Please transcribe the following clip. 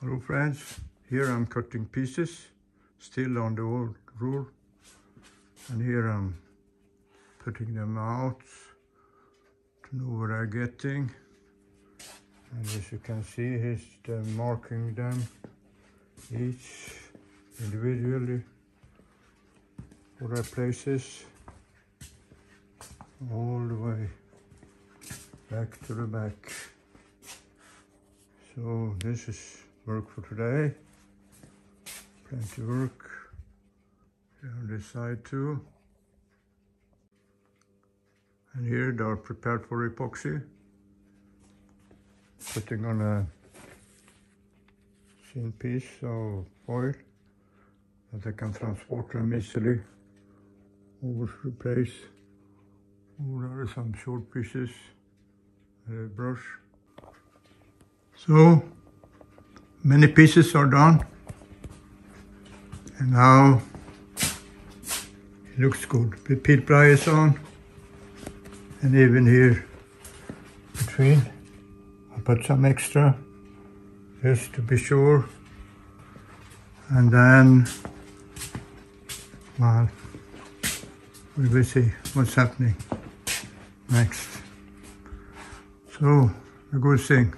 Hello friends, here I'm cutting pieces, still on the old rule. And here I'm putting them out to know what I'm getting. And as you can see, the marking them each individually for their places all the way back to the back. So this is work for today. Plenty work on this side too. And here they are prepared for epoxy. Putting on a thin piece of foil that they can transport them easily over the place. Oh, there are some short pieces, a brush. So, many pieces are done. And now it looks good. The peel ply is on. And even here between, I put some extra just to be sure. And then, well, we will see what's happening next. So, a good thing.